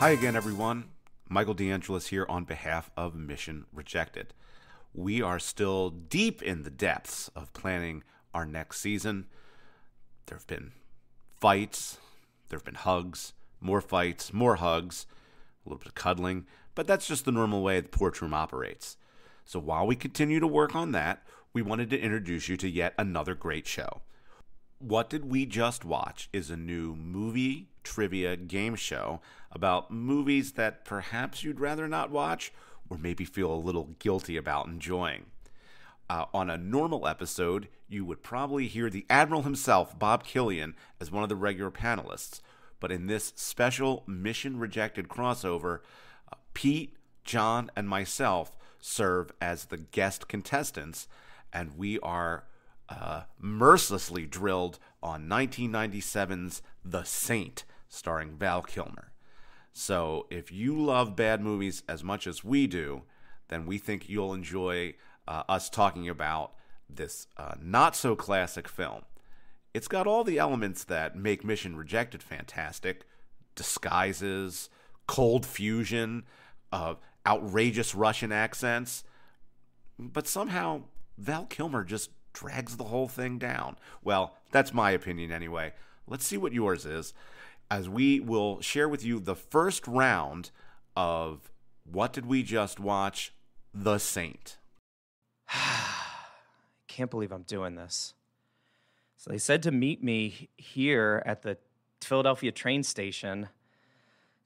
Hi again, everyone. Michael DeAngelis here on behalf of Mission Rejected. We are still deep in the depths of planning our next season. There have been fights, there have been hugs, more fights, more hugs, a little bit of cuddling, but that's just the normal way the porch room operates. So while we continue to work on that, we wanted to introduce you to yet another great show. What Did We Just Watch is a new movie trivia game show about movies that perhaps you'd rather not watch or maybe feel a little guilty about enjoying. Uh, on a normal episode, you would probably hear the Admiral himself, Bob Killian, as one of the regular panelists. But in this special Mission Rejected crossover, uh, Pete, John, and myself serve as the guest contestants, and we are uh, mercilessly drilled on 1997's The Saint, starring Val Kilmer. So if you love bad movies as much as we do, then we think you'll enjoy uh, us talking about this uh, not so classic film. It's got all the elements that make Mission Rejected fantastic disguises, cold fusion, uh, outrageous Russian accents. But somehow, Val Kilmer just drags the whole thing down. Well, that's my opinion anyway. Let's see what yours is as we will share with you the first round of What Did We Just Watch? The Saint. I can't believe I'm doing this. So they said to meet me here at the Philadelphia train station.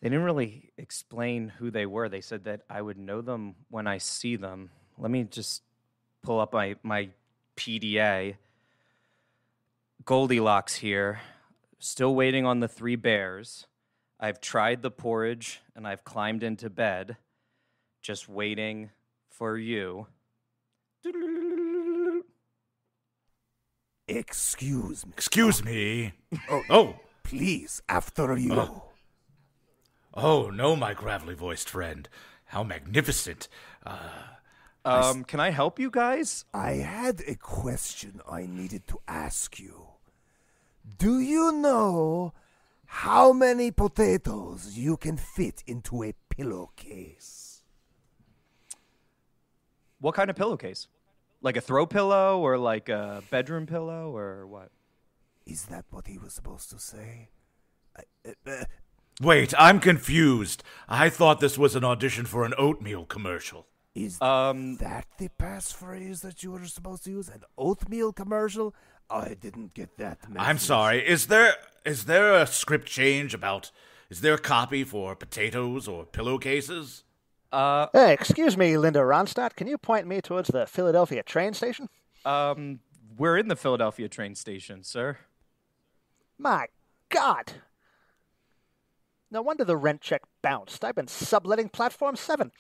They didn't really explain who they were. They said that I would know them when I see them. Let me just pull up my, my PDA. Goldilocks here still waiting on the three bears. I've tried the porridge and I've climbed into bed, just waiting for you. Excuse me. Excuse me. Oh, Oh, please, after you. Oh. oh no, my gravelly voiced friend. How magnificent. Uh, Um, can I help you guys? I had a question I needed to ask you. Do you know how many potatoes you can fit into a pillowcase? What kind of pillowcase? Like a throw pillow or like a bedroom pillow or what? Is that what he was supposed to say? I, uh, uh, wait, I'm confused. I thought this was an audition for an oatmeal commercial. is Um, that the passphrase that you were supposed to use? An oatmeal commercial? I didn't get that. I'm sorry. Is there is there a script change about is there a copy for potatoes or pillowcases? uh, Hey, excuse me, Linda Ronstadt. Can you point me towards the Philadelphia train station? um, we're in the Philadelphia train station, sir. My God! No wonder the rent check bounced. I've been subletting Platform 7.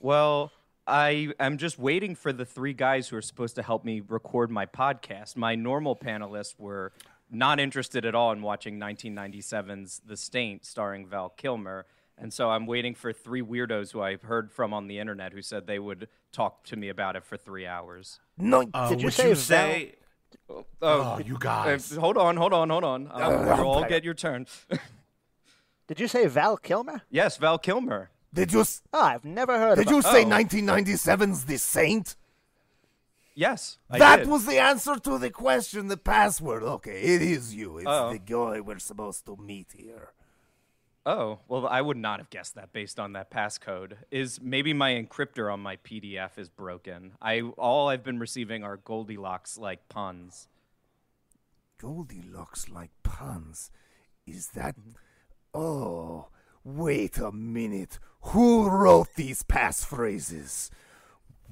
Well, I am just waiting for the three guys who are supposed to help me record my podcast. My normal panelists were not interested at all in watching 1997's The Saint starring Val Kilmer. And so I'm waiting for three weirdos who I've heard from on the internet who said they would talk to me about it for three hours. No, Uh, Did you say you Val- say? Oh, Oh, you uh, guys. hold on, hold on, hold on. Uh, you'll all get your turn. Did you say Val Kilmer? yes, Val Kilmer. Did you s- Oh, I've never heard did of you him. say Oh. 1997's The Saint? Yes, I that did. was the answer to the question, the password. Okay, it is you. It's Oh. the guy we're supposed to meet here. Oh, well, I would not have guessed that based on that passcode. Is maybe my encryptor on my PDF is broken. I all I've been receiving are Goldilocks like puns. Goldilocks like puns. Is that. Oh, wait a minute. Who wrote these passphrases?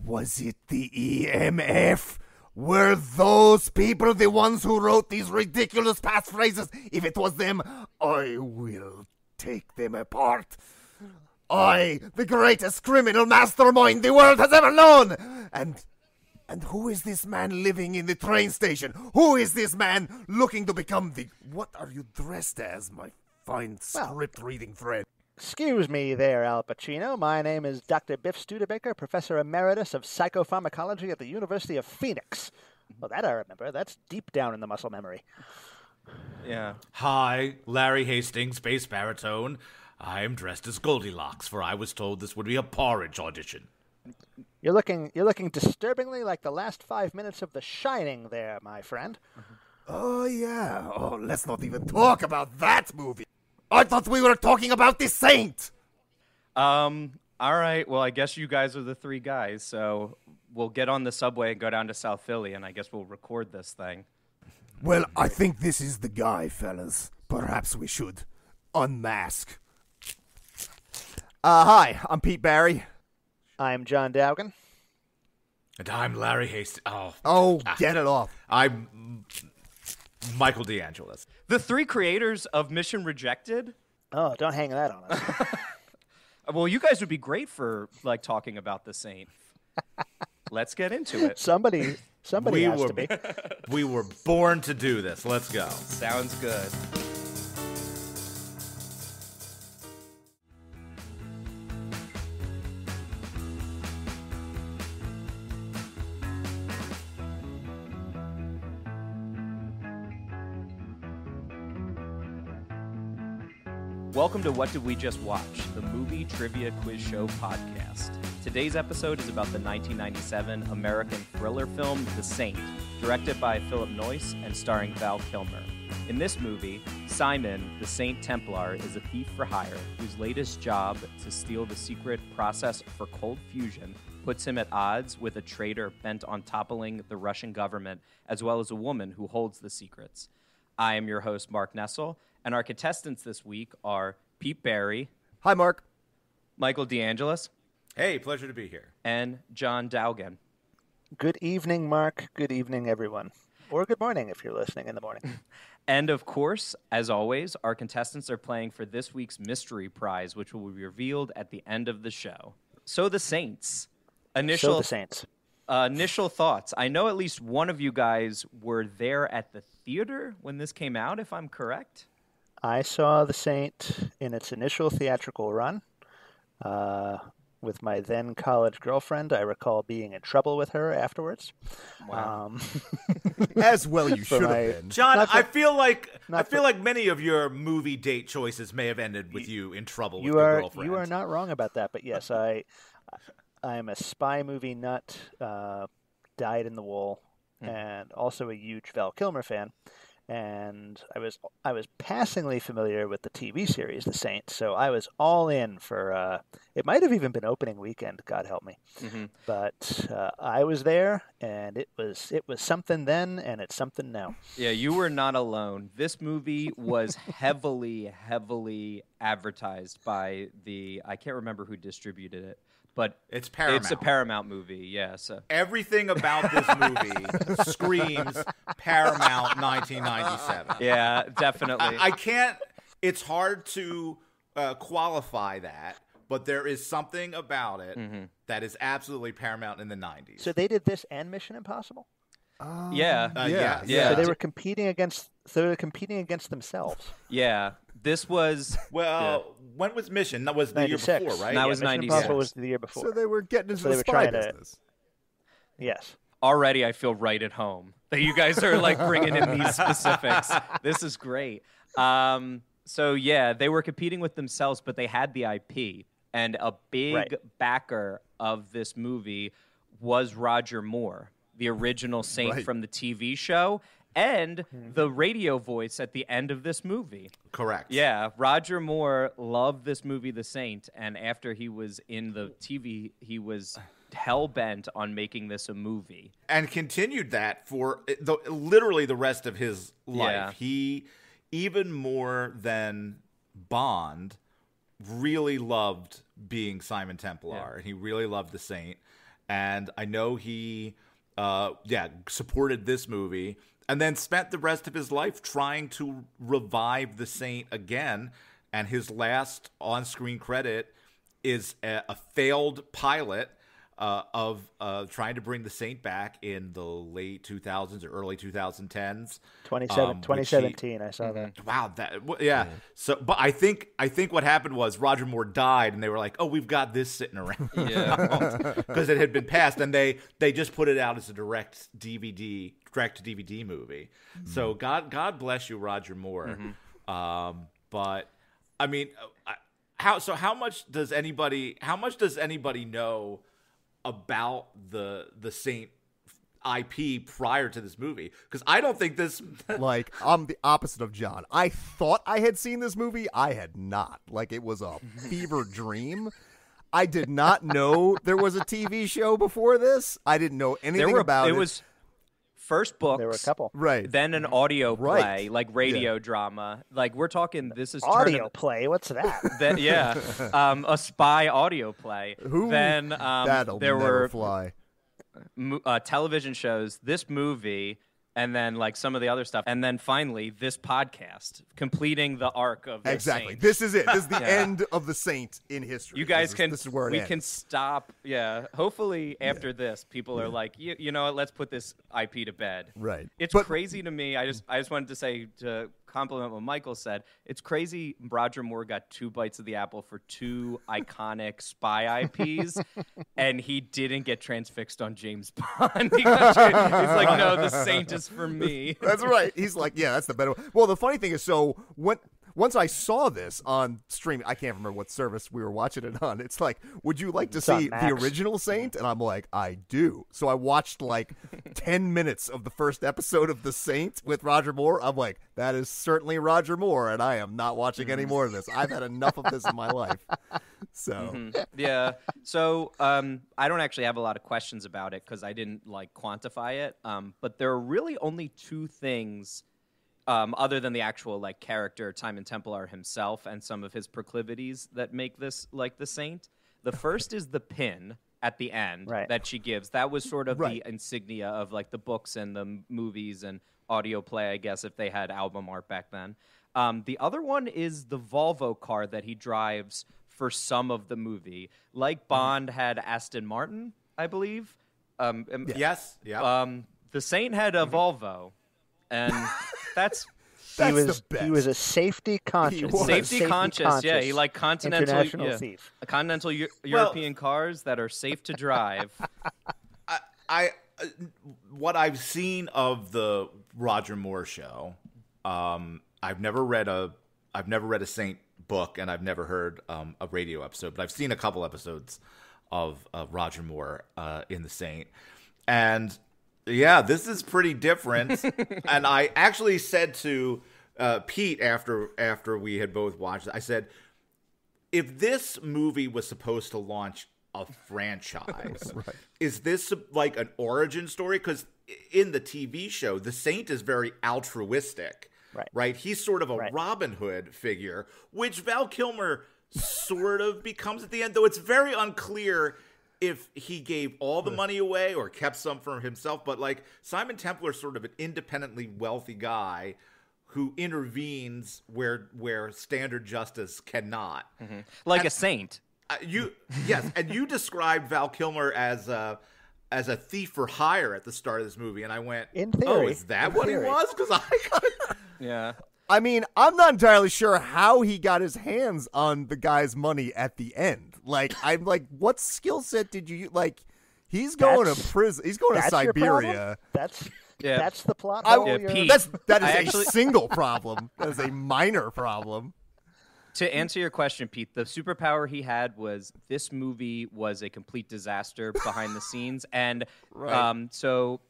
Was it the EMF? Were those people the ones who wrote these ridiculous passphrases? If it was them, I will take them apart. I, the greatest criminal mastermind the world has ever known! And and who is this man living in the train station? Who is this man looking to become the. What are you dressed as, my fine script reading friend? Excuse me there, Al Pacino. My name is Dr. Biff Studebaker, Professor Emeritus of Psychopharmacology at the University of Phoenix. Well, that I remember. That's deep down in the muscle memory. Yeah. Hi, Larry Hastings, bass baritone. I am dressed as Goldilocks, for I was told this would be a porridge audition. You're looking you're looking disturbingly like the last five minutes of The Shining there, my friend. Oh, yeah. Oh, let's not even talk about that movie. I thought we were talking about the Saint. Um. All right. Well, I guess you guys are the three guys. So we'll get on the subway and go down to South Philly, and I guess we'll record this thing. Well, I think this is the guy, fellas. Perhaps we should unmask. Uh, hi, I'm Pete Barry. I'm John Dowgin. And I'm Larry Hastings. Oh, Oh, get it off. I'm Michael DeAngelis. The three creators of Mission Rejected. Oh, don't hang that on us. Well, you guys would be great for like talking about the Saint. Let's get into it. somebody somebody We has were, to be. we were born to do this. Let's go. Sounds good. Welcome to What Did We Just Watch, the movie trivia quiz show podcast. Today's episode is about the 1997 American thriller film The Saint, directed by Philip Noyce and starring Val Kilmer. In this movie, Simon, the Saint Templar, is a thief for hire whose latest job to steal the secret process for cold fusion puts him at odds with a traitor bent on toppling the Russian government, as well as a woman who holds the secrets. I am your host, Mark Nessel, and our contestants this week are Pete Barry, Hi, Mark. Michael DeAngelis, Hey, pleasure to be here. and John Dowgin. Good evening, Mark. Good evening, everyone. Or good morning if you're listening in the morning. And of course, as always, our contestants are playing for this week's mystery prize, which will be revealed at the end of the show. So, the Saints. Initial so the Saints. uh, initial thoughts. I know at least one of you guys were there at the theater when this came out, if I'm correct. I saw the Saint in its initial theatrical run uh, with my then college girlfriend. I recall being in trouble with her afterwards. Wow. Um, As well you should my- have been. John, for- I feel like I feel for- like many of your movie date choices may have ended with you in trouble you with your are girlfriend. you are not wrong about that. But yes, I I am a spy movie nut. Uh, dyed in the wool, and also a huge Val Kilmer fan. And I was I was passingly familiar with the TV series The Saints, so I was all in for. Uh, it might have even been opening weekend, God help me. Mhm. But uh, I was there, and it was it was something then, and it's something now. Yeah, you were not alone. This movie was heavily, heavily advertised by the I can't remember who distributed it, but It's paramount. it's a Paramount. Paramount movie. Yeah, so Everything about this movie screams Paramount 1997. yeah, definitely. I, I can't. It's hard to uh, qualify that, but there is something about it that is absolutely Paramount in the 90s. So they did this and Mission Impossible. yeah, Uh, yeah, yes. yeah. So they were competing against. So they were competing against themselves. yeah. This was well, when was Mission? That was the year before, right? That Yeah, was Mission 96. Impossible was the year before. So they were getting into So the they were spy trying to- business. yes. already I feel right at home that you guys are like bringing in these specifics. This is great. Um, so yeah, they were competing with themselves, but they had the IP, and a big Right. backer of this movie was Roger Moore, the original Saint Right. from the TV show, and the radio voice at the end of this movie. Correct. Yeah, Roger Moore loved this movie, The Saint, and after he was in the TV, he was hell bent on making this a movie. and continued that for uh, the, literally the rest of his life. Yeah. He, even more than Bond, really loved being Simon Templar, and he really loved the Saint. And I know he, uh, yeah, supported this movie, and then spent the rest of his life trying to revive the Saint again. And his last on-screen credit is a, a failed pilot uh, of uh, trying to bring the Saint back in the late 2000s or early 2010s. 27, um, which he- 2017, I saw that. Wow, that w- yeah. So, but I think I think what happened was Roger Moore died, and they were like, "Oh, we've got this sitting around," Yeah. because it had been passed, and they they just put it out as a direct DVD, direct to DVD movie. So God God bless you, Roger Moore. Um, but I mean, I, how so how much does anybody how much does anybody know about the the Saint IP prior to this movie? Because I don't think this. like I'm the opposite of John. I thought I had seen this movie. I had not. Like it was a fever dream. I did not know there was a TV show before this. I didn't know anything were about it it. was first books. There were a couple. right. Then an audio Right. play, like radio drama. Like we're talking. This is Audio turning- play. What's that? Then, yeah, um, a spy audio play. Who? Then um, That'll there never were fly. uh, television shows, this movie, and then like some of the other stuff, and then finally this podcast, completing the arc of the Exactly. Saint. This is it. This is the Yeah. end of the Saint in history. You guys This is- can. This is where we ends. can stop. Yeah. Hopefully, after this, people are like, you, you know what? Let's put this IP to bed. Right. It's But- crazy to me. I just, I just wanted to say to compliment what Michael said. It's crazy. Roger Moore got two bites of the apple for two iconic spy IPs, and he didn't get transfixed on James Bond. he got he's like, no, the Saint is for me. That's right. He's like, yeah, that's the better one. Well, the funny thing is, so when once I saw this on stream, I can't remember what service we were watching it on. It's like, would you like to It's see the original Saint? And I'm like, I do. So I watched like ten minutes of the first episode of The Saint with Roger Moore. I'm like, that is certainly Roger Moore, and I am not watching any more of this. I've had enough of this in my life. So yeah. So um, I don't actually have a lot of questions about it because I didn't like quantify it. Um, but there are really only two things, um, other than the actual like character Simon Templar himself and some of his proclivities that make this like the Saint. The first is the pin at the end Right. that she gives. That was sort of Right. the insignia of like the books and the movies and audio play, I guess, if they had album art back then. Um, the other one is the Volvo car that he drives for some of the movie. Like Bond had Aston Martin, I believe. Um, um, Yes. Yeah. um, the Saint had a Volvo, and that's he That's the was best. he was a safety conscious, was. safety, conscious. Yeah, he like continental, international yeah, thief. continental Eu- European cars that are safe to drive. I, I uh, what I've seen of the Roger Moore show, um, I've never read a I've never read a Saint book, and I've never heard um, a radio episode, but I've seen a couple episodes of, of Roger Moore uh, in the Saint, and yeah, this is pretty different. and I actually said to uh, Pete after after we had both watched it, I said, if this movie was supposed to launch a franchise, is this like an origin story? Because in the TV show, the Saint is very altruistic, Right. Right? He's sort of a Right. Robin Hood figure, which Val Kilmer sort of becomes at the end, though it's very unclear if he gave all the money away or kept some for himself. But like Simon Templar's sort of an independently wealthy guy who intervenes where where standard justice cannot. like a saint. Uh, you yes, and you described Val Kilmer as a as a thief for hire at the start of this movie, and I went, In "Oh, is that In what theory. he was?" Because I Yeah. I mean, I'm not entirely sure how he got his hands on the guy's money at the end. Like, I'm like, what skill set did you like? He's going to prison. He's going to That's your? Siberia. That's Yeah. that's the plot. I, Yeah, Pete. that's that is I a actually- single problem. That is a minor problem. To answer your question, Pete, the superpower he had was this movie was a complete disaster behind the scenes, and um, so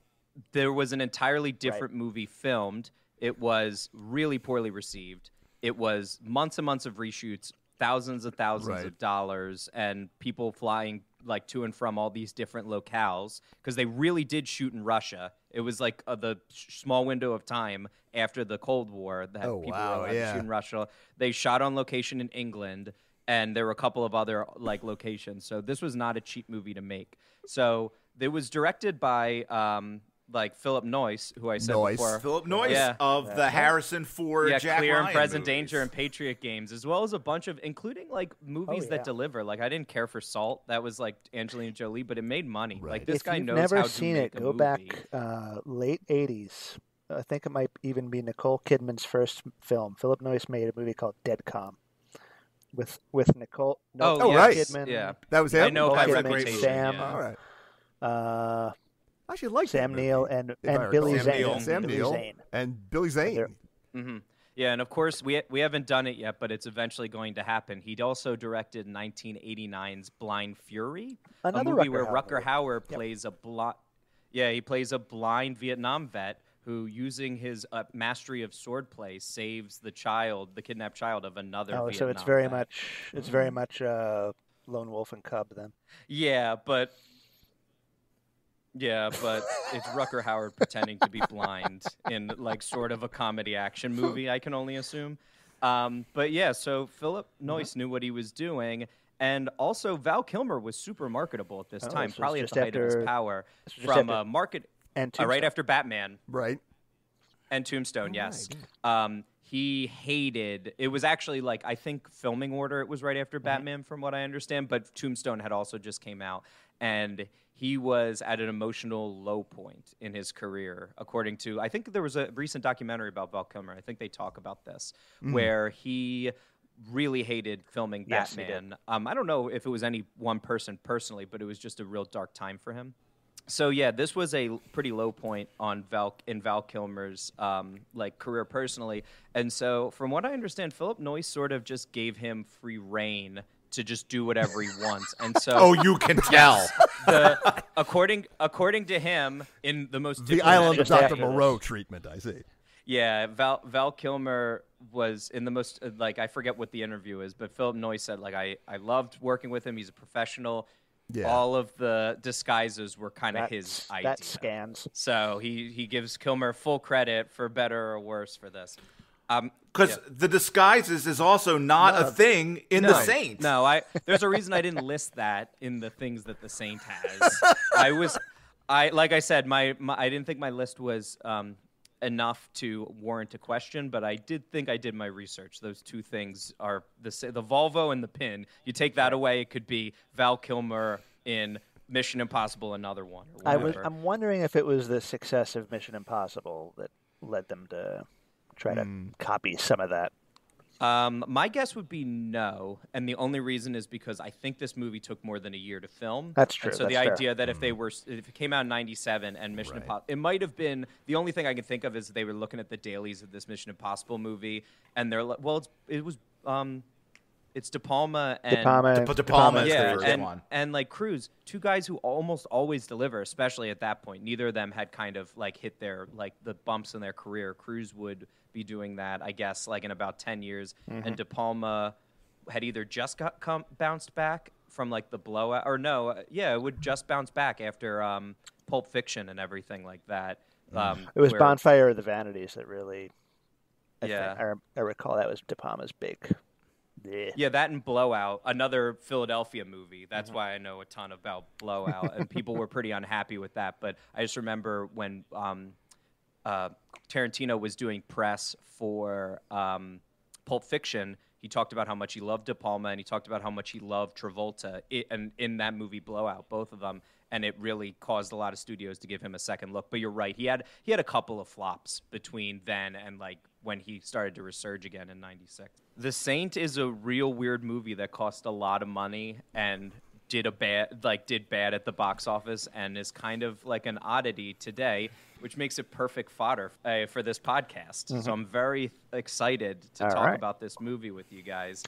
there was an entirely different movie filmed. It was really poorly received. It was months and months of reshoots, thousands and thousands Right. of dollars, and people flying like to and from all these different locales because they really did shoot in Russia. It was like uh, the small window of time after the Cold War that Oh, people wow, were allowed to yeah. shoot in Russia. They shot on location in England, and there were a couple of other like locations. So this was not a cheap movie to make. So it was directed by um, like Philip Noyce, who I said Noyce. before. Philip Noyce Yeah. of the Harrison Ford, yeah, Jack Clear and Present movies. Danger and Patriot Games, as well as a bunch of, including like movies yeah. that deliver. Like I didn't care for Salt, that was like Angelina Jolie, but it made money. Like this if guy you've knows never how to seen make it, a go movie. back uh, late '80s. I think it might even be Nicole Kidman's first film. Philip Noyce made a movie called Dead Calm with with Nicole. Oh, Nicole yeah. right. Kidman, Yeah, That was him. I know Nicole by Kidman, reputation. Sam, yeah. All right. uh, I actually like Sam Neill and and. Billy Sam Zane. Neill. Sam Billy Neill Zane. and Billy Zane. They're- Yeah, and of course we we haven't done it yet, but it's eventually going to happen. He'd also directed 1989's Blind Fury, Another a movie Rutger where Hauer Rutger movie. Hauer plays a blind. Yeah, he plays a blind Vietnam vet who, using his uh, mastery of swordplay, saves the child, the kidnapped child of another. Oh, Vietnam so it's very vet. much it's very much uh, Lone Wolf and Cub then. Yeah, but yeah, but it's Rutger Hauer pretending to be blind in like sort of a comedy action movie. I can only assume. Um, but yeah, so Philip Mm-hmm. Noyce knew what he was doing, and also Val Kilmer was super marketable at this Oh, time, this was probably at the height of his power. this was just From after- uh, market And uh, right after Batman Right. and Tombstone, yes. Um, he hated. It was actually like I think filming order. It was right after Batman, from what I understand. But Tombstone had also just came out, and he was at an emotional low point in his career, according to. I think there was a recent documentary about Val Kilmer. I think they talk about this, where he really hated filming Yes. Batman. Um, I don't know if it was any one person personally, but it was just a real dark time for him. So yeah, this was a pretty low point on Val in Val Kilmer's um, like career personally, and so from what I understand, Philip Noyce sort of just gave him free reign to just do whatever he wants, and so Oh, you can tell. the, according according to him in the most The Island of Dr. Moreau treatment, I see. yeah, Val Val Kilmer was in the most uh, like I forget what the interview is, but Philip Noyce said like I I loved working with him. He's a professional. Yeah. All of the disguises were kind of his idea. That scans. So he he gives Kilmer full credit for better or worse for this. Um, Because the disguises is also not a thing in the Saint. No, I there's a reason I didn't list that in the things that the Saint has. I was, I like I said, my, my I didn't think my list was um, enough to warrant a question, but I did think I did my research. Those two things are the the Volvo and the pin. You take that away, it could be Val Kilmer in Mission Impossible, another one. Or I was. I'm wondering if it was the success of Mission Impossible that led them to try to Hmm. copy some of that. Um, my guess would be no, and the only reason is because I think this movie took more than a year to film. That's And true, so the that's fair. idea that if they were, if it came out in '97 and Mission Impossible, it might have been the only thing I can think of is they were looking at the dailies of this Mission Impossible movie, and they're like, well, it's, it was, um, it's De Palma and De Palma, De- De Palma is the yeah, first and, one. and like Cruise, two guys who almost always deliver, especially at that point. Neither of them had kind of like hit their like the bumps in their career. Cruise would be doing that, I guess, like in about ten years, Mm-hmm. and De Palma had either just got come, bounced back from like the blowout, or no, uh, yeah, it would just bounce back after um, Pulp Fiction and everything like that. Um, It was where- Bonfire of the Vanities that really. I Yeah. think, I, I recall that was De Palma's big. Yeah. Yeah, that and Blowout, another Philadelphia movie. That's Mm-hmm. why I know a ton about Blowout, and people were pretty unhappy with that. But I just remember when um, uh, Tarantino was doing press for um, Pulp Fiction, he talked about how much he loved De Palma, and he talked about how much he loved Travolta, i and in that movie Blowout, both of them. And it really caused a lot of studios to give him a second look. But you're right, he had he had a couple of flops between then and like when he started to resurge again in '96. The Saint is a real weird movie that cost a lot of money and did a bad like did bad at the box office and is kind of like an oddity today, which makes it perfect fodder uh, for this podcast. So I'm very excited to All talk right. about this movie with you guys.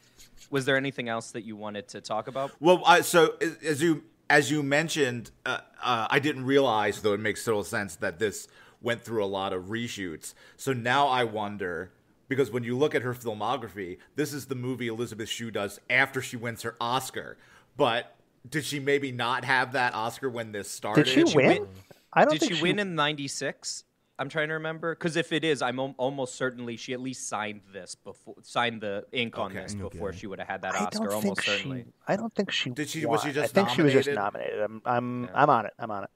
Was there anything else that you wanted to talk about? Well, I, so as- as you as you mentioned, uh, uh, I didn't realize though it makes total sense that this went through a lot of reshoots. So now I wonder because when you look at her filmography, this is the movie Elizabeth Shue does after she wins her Oscar. But did she maybe not have that Oscar when this started? Did she win? I don't Did think she win in '96? I'm trying to remember because if it is, I'm al- almost certainly she at least signed this before signed the ink on Okay. this before she would have had that I Oscar. Almost certainly. she. I don't think she. Did she- was she won. just I think she was just nominated? nominated. I'm. I'm. I'm on it. I'm on it.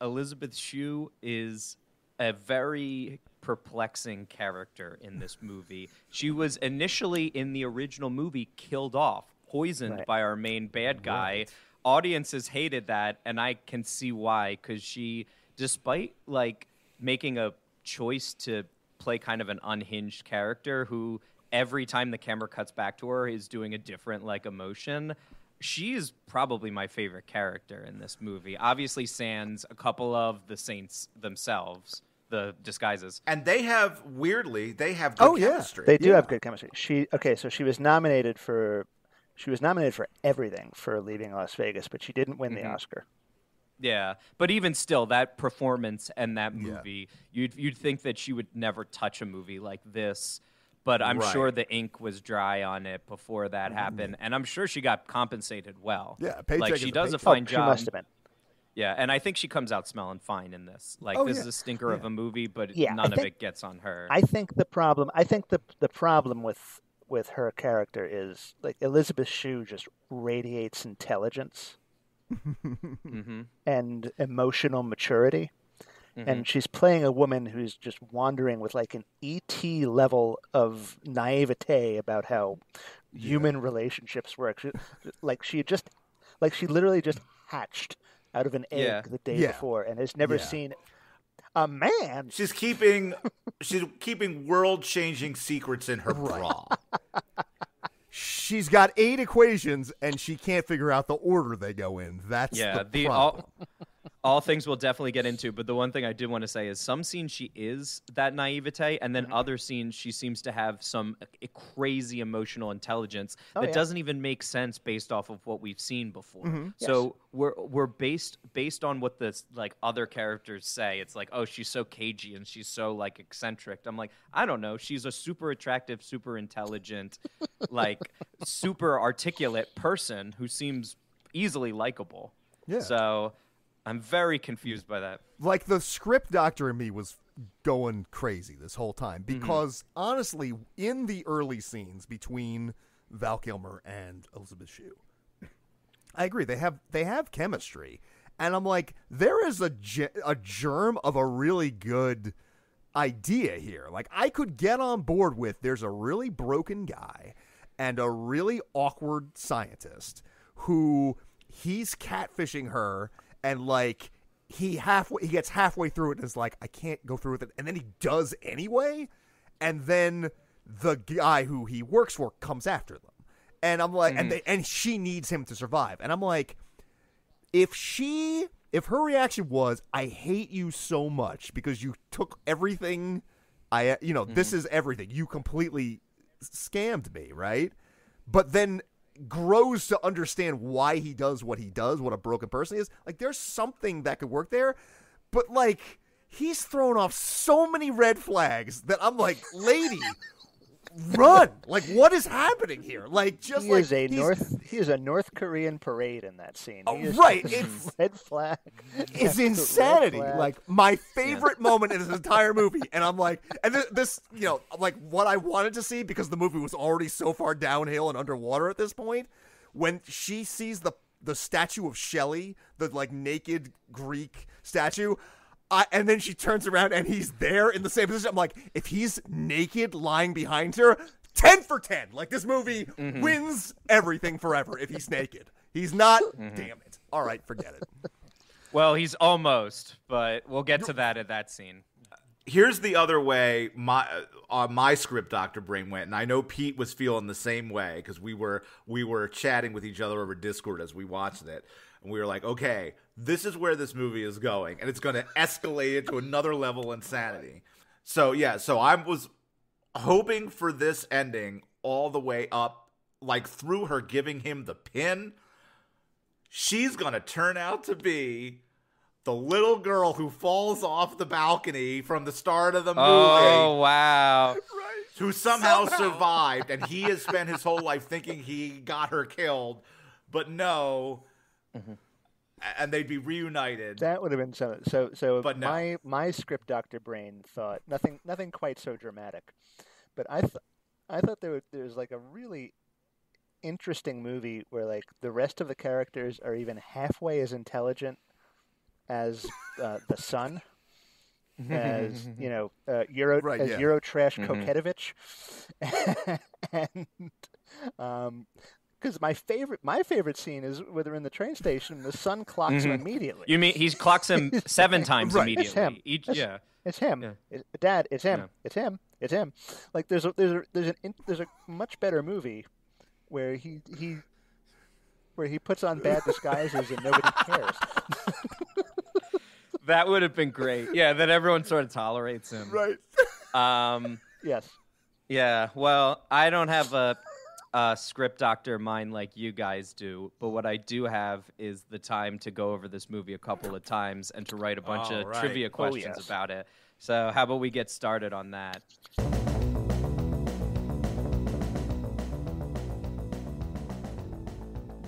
Elizabeth Shue is a very perplexing character in this movie. She was initially in the original movie killed off, poisoned Right. by our main bad guy. Audiences hated that, and I can see why. Because she, despite like making a choice to play kind of an unhinged character who every time the camera cuts back to her is doing a different like emotion she is probably my favorite character in this movie obviously sans a couple of the saints themselves the disguises. And they have weirdly, they have oh, good Oh, yeah. They do Yeah. have good chemistry. She okay, so she was nominated for she was nominated for everything for Leaving Las Vegas, but she didn't win the mm-hmm. Oscar. Yeah, but even still, that performance and that movie, you'd you'd think that she would never touch a movie like this. But I'm Right. sure the ink was dry on it before that mm-hmm. happened, and I'm sure she got compensated well. Yeah, paycheck like is she a does a paycheck. Oh, fine she job. must have been. Yeah, and I think she comes out smelling fine in this. Like Oh, this yeah. is a stinker of a movie, but Yeah, I none of it gets on her. I think the problem I think the the problem with with her character is like Elizabeth Shue just radiates intelligence mm-hmm. and emotional maturity. And she's playing a woman who's just wandering with like an ET level of naivete about how human relationships work. She, like she just, like she literally just hatched out of an egg Yeah. the day Yeah. before and has never Yeah. seen a man. She's keeping she's keeping world changing secrets in her bra. She's got eight equations and she can't figure out the order they go in. That's yeah, the, the problem. all, all things we'll definitely get into. But the one thing I did want to say is some scenes she is that naivete, and Mm-hmm. then other scenes she seems to have some uh, crazy emotional intelligence Oh, that yeah. doesn't even make sense based off of what we've seen before. Mm-hmm. So we're we're based based on what the like other characters say. It's like, oh, she's so cagey and she's so like eccentric. I'm like, I don't know. She's a super attractive, super intelligent, like super articulate person who seems easily likable. Yeah. So I'm very confused by that. like the script doctor in me was going crazy this whole time mm-hmm. because honestly, in the early scenes between Val Kilmer and Elizabeth Shue, I agree they have they have chemistry, and I'm like there is a ge- a germ of a really good idea here. Like I could get on board with there's a really broken guy and a really awkward scientist who he's catfishing her and like he halfway he gets halfway through it and is like I can't go through with it. And then he does anyway and then the guy who he works for comes after them. And I'm like and mm-hmm. they, and she needs him to survive. And I'm like if she if her reaction was i hate you so much because you took everything i you know this mm-hmm. is everything. You completely scammed me right? But then grows to understand why he does what he does what a broken person is. Like there's something that could work there but like he's thrown off so many red flags that i'm like lady run like what is happening here like just He like is a North. He is a North Korean parade in that scene. Oh, He is right, it's- red flag. It's insanity. flag. Like my favorite moment in this entire movie, and I'm like, and this, this, you know, like what I wanted to see because the movie was already so far downhill and underwater at this point. When she sees the the statue of Shelley, the like naked Greek statue. I, and then she turns around and he's there in the same position. I'm like, if he's naked lying behind her, 10 for 10. Like, this movie mm-hmm. wins everything forever if he's naked. He's not, mm-hmm. damn it. All right, forget it. Well, he's almost, but we'll get to that at that scene. Here's the other way my uh, uh, my script doctor brain went, and I know Pete was feeling the same way because we were we were chatting with each other over Discord as we watched it, and we were like, okay, this is where this movie is going, and it's going to escalate it to another level of insanity. So yeah, so I was hoping for this ending all the way up, like through her giving him the pin. She's gonna turn out to be the little girl who falls off the balcony from the start of the oh, movie, Oh wow! who somehow, Somehow. survived, and he has spent his whole life thinking he got her killed, but no, mm-hmm. And they'd be reunited. That would have been so. So, so But no. my my script doctor brain thought nothing, nothing quite so dramatic, but I, th- I thought there was, there was like a really interesting movie where like the rest of the characters are even halfway as intelligent as uh, the son, as you know, uh, Euro Right, as yeah. Eurotrash Mhm. Koketovic, and um. Because my favorite, my favorite scene is where they're in the train station. and The son clocks him Mhm. immediately. You mean he clocks him seven times Right. It's him. immediately? Each, It's- yeah. It's him. Yeah. It- Dad, it's him. Yeah. It's him. It's him. Like there's a there's a there's an there's a much better movie where he he where he puts on bad disguises and nobody cares. that would have been great. Yeah, that everyone sort of tolerates him. Right. Um, Yes. yeah. Well, I don't have a, a script doctor mind like you guys do, but what I do have is the time to go over this movie a couple of times and to write a bunch All of right. trivia Oh, questions yes. about it. So, how about we get started on that?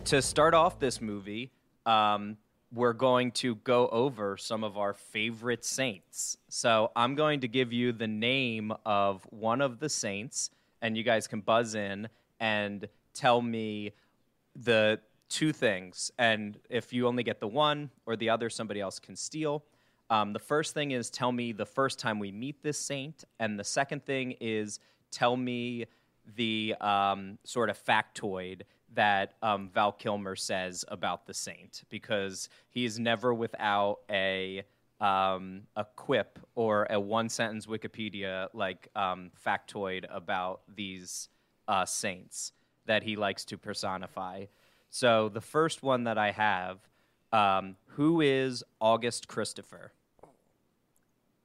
to start off this movie, um, we're going to go over some of our favorite saints. So I'm going to give you the name of one of the saints, and you guys can buzz in and tell me the two things. And if you only get the one or the other, somebody else can steal. Um, the first thing is tell me the first time we meet this saint, and the second thing is tell me the um, sort of factoid that um, Val Kilmer says about the saint, because he is never without a um, a quip or a one sentence Wikipedia like um, factoid about these uh, saints that he likes to personify. So the first one that I have, um, who is August Christopher?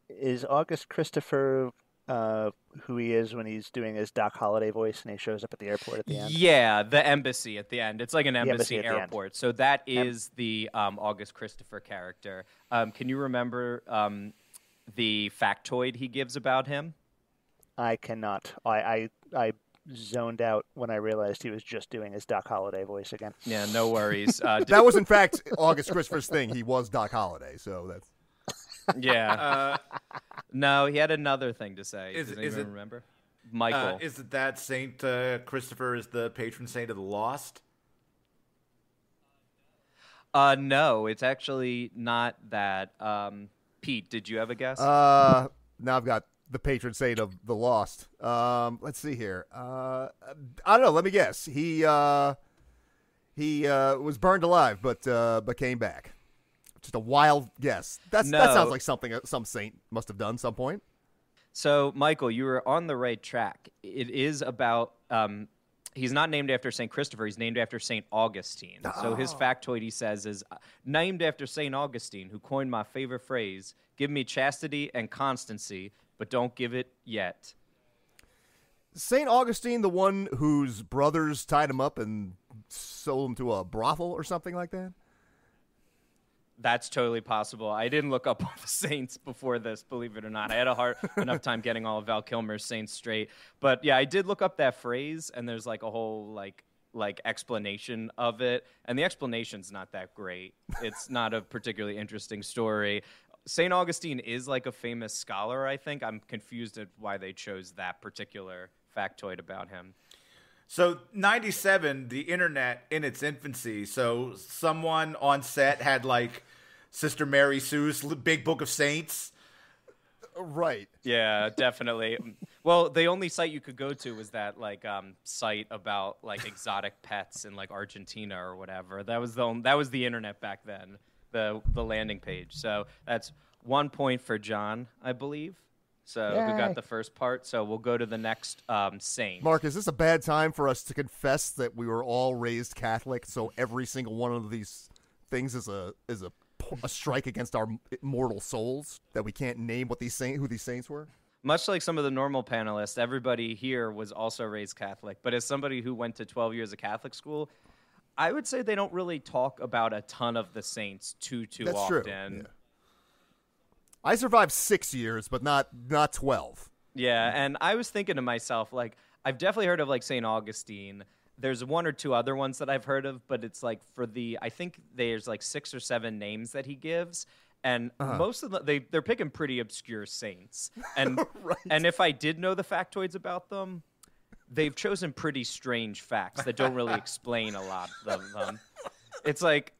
Is August Christopher uh, who he is when he's doing his Doc Holliday voice and he shows up at the airport at the end? Yeah, the embassy at the end. It's like an embassy, embassy at the end. airport. So that is the um, August Christopher character. Um, can you remember um, the factoid he gives about him? I cannot. I, I I zoned out when I realized he was just doing his Doc Holliday voice again. Yeah, no worries. Uh, d- That was in fact August Christopher's thing. He was Doc Holliday, so that's yeah. Uh, No, he had another thing to say. Is- Does is anyone it- remember? Michael. uh, is it that Saint uh, Christopher is the patron saint of the lost? uh, no, it's actually not that. Um, Pete, did you have a guess? Uh, now I've got the patron saint of the lost. Um, let's see here. Uh, I don't know. Let me guess. He uh, he uh, was burned alive, but uh, but came back. Just a wild guess. That's that sounds like something some saint must have done some point. So, Michael, you were on the right track. It is about. Um, he's not named after Saint Christopher. He's named after Saint Augustine. So his factoid he says is uh, named after Saint Augustine, who coined my favorite phrase: "Give me chastity and constancy, but don't give it yet." Saint Augustine, the one whose brothers tied him up and sold him to a brothel or something like that. That's totally possible. I didn't look up all the saints before this, believe it or not. I had a hard enough time getting all of Val Kilmer's saints straight. But yeah, I did look up that phrase, and there's like a whole like like explanation of it, and the explanation's not that great. It's not a particularly interesting story. Saint Augustine is like a famous scholar. I think I'm confused at why they chose that particular factoid about him. So 97, the internet in its infancy. So someone on set had like Sister Mary Sue's Big Book of Saints. Right. Yeah, definitely. well, the only site you could go to was that like um, site about like exotic pets in like Argentina or whatever. That was the on- that was the internet back then. The the landing page. So that's one point for John, I believe. So who Yay. got the first part? So we'll go to the next um, saint. Mark, is this a bad time for us to confess that we were all raised Catholic? So every single one of these things is a is a, a strike against our mortal souls that we can't name what these saint who these saints were. Much like some of the normal panelists, everybody here was also raised Catholic. But as somebody who went to 12 years of Catholic school, I would say they don't really talk about a ton of the saints too too That's often. true. Yeah. I survived six years, but not not twelve. Yeah, and I was thinking to myself, like, I've definitely heard of like St. Augustine. There's one or two other ones that I've heard of, but it's like for the I think there's like six or seven names that he gives. And uh-huh. most of them, they they're picking pretty obscure saints, and and if I did know the factoids about them, they've chosen pretty strange facts that don't really explain a lot of them. It's like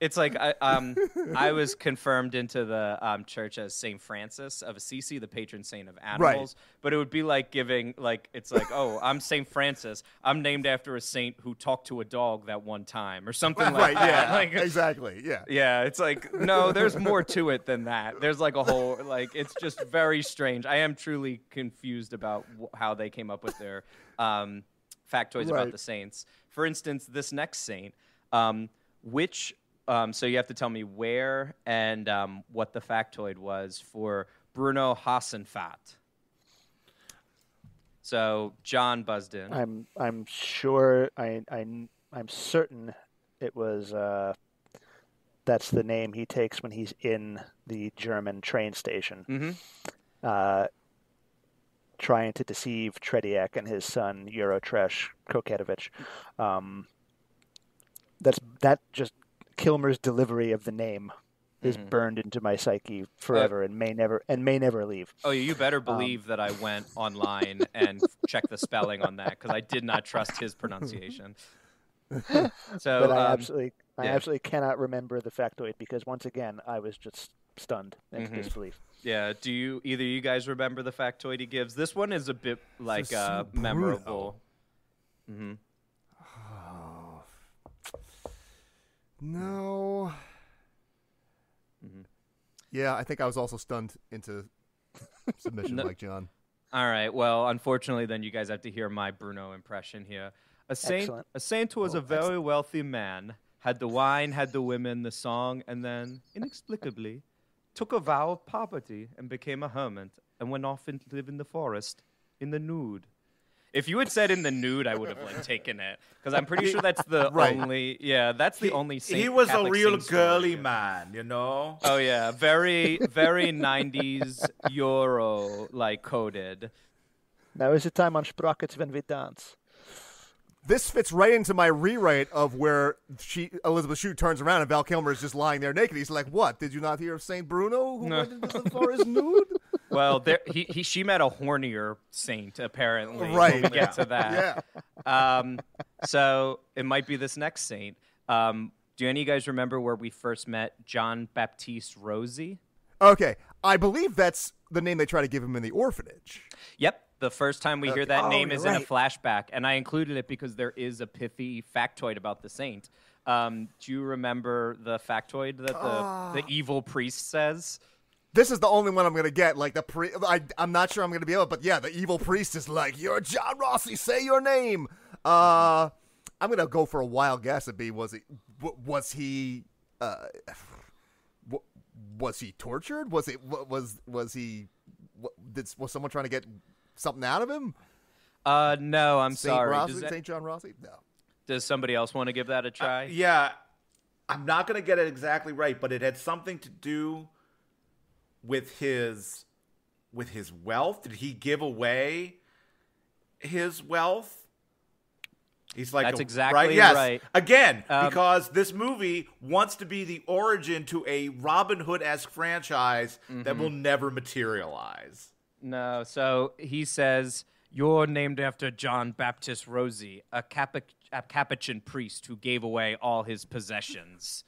it's like I, um, I was confirmed into the um, church as Saint Francis of Assisi, the patron saint of animals. But it would be like giving like it's like oh I'm Saint Francis. I'm named after a saint who talked to a dog that one time or something like right? that. Yeah. Like, exactly. Yeah. yeah, it's like no, there's more to it than that. There's like a whole like it's just very strange. I am truly confused about wh- how they came up with their um, factoids Right. about the saints. For instance, this next saint, um, which um, so you have to tell me where and um, what the factoid was for Bruno Hassenfat. So John buzzed in. I'm I'm sure I I I'm certain it was uh, that's the name he takes when he's in the German train station, Mhm. uh, trying to deceive Tretiak and his son Eurotresh Koketovic. Um, that's that just Kilmer's delivery of the name is Mhm. burned into my psyche forever and may never and may never leave. Oh, you Um, better believe that I went online and checked the spelling on that because I did not trust his pronunciation. So, but I um, absolutely, I yeah. absolutely cannot remember the factoid because once again, I was just stunned into Mhm. disbelief. yeah, do you either you guys remember the factoid he gives? This one is a bit like so uh, Bruno. memorable. hmm No. Mhm. Yeah, I think I was also stunned into submission, No- like John. All right. Well, unfortunately, then you guys have to hear my Bruno impression here. A saint, Excellent. a saint was a very wealthy man, had the wine, had the women, the song, and then inexplicably took a vow of poverty and became a hermit and went off and lived in the forest in the nude. If you had said in the nude, I would have like taken it because I'm pretty sure that's the Right. only. Yeah, that's the only. Saint, he was Catholic a real saint story girly man, you know. Oh yeah, very very 90s Euro like coded. Now is the time on Sprockets when we dance. This fits right into my rewrite of where she Elizabeth Shue turns around and Val Kilmer is just lying there naked. He's like, "What? Did you not hear of Saint Bruno who No. went into the forest nude?" Well, there he, he she met a hornier saint apparently. Right. When we get to that. yeah. Um, so it might be this next saint. Um, do any of you guys remember where we first met John Baptiste Rossi? Okay, I believe that's the name they try to give him in the orphanage. Yep. The first time we hear that Oh, name is in a flashback, and I included it because there is a pithy factoid about the saint. Um, do you remember the factoid that the, Ah. the evil priest says? This is the only one I'm gonna get. Like the pre, I, I'm not sure I'm gonna be able. But yeah, the evil priest is like, "You're John Rossi. Say your name." Uh, I'm gonna go for a wild guess. At be was he was he uh, was he tortured? Was it was was he did was someone trying to get something out of him? Uh, no, I'm Saint sorry. Rossi, Does, that- Saint John Rossi? No. does somebody else want to give that a try? Yeah, I'm not gonna get it exactly right, but it had something to do with his with his wealth. Did he give away his wealth? He's like That's a- exactly right. Yes. right. Again, Um, because this movie wants to be the origin to a Robin Hood esque franchise that Mm-hmm. will never materialize. No, so he says, You're named after John Baptist Rossi, a, Capuch- a Capuchin priest who gave away all his possessions.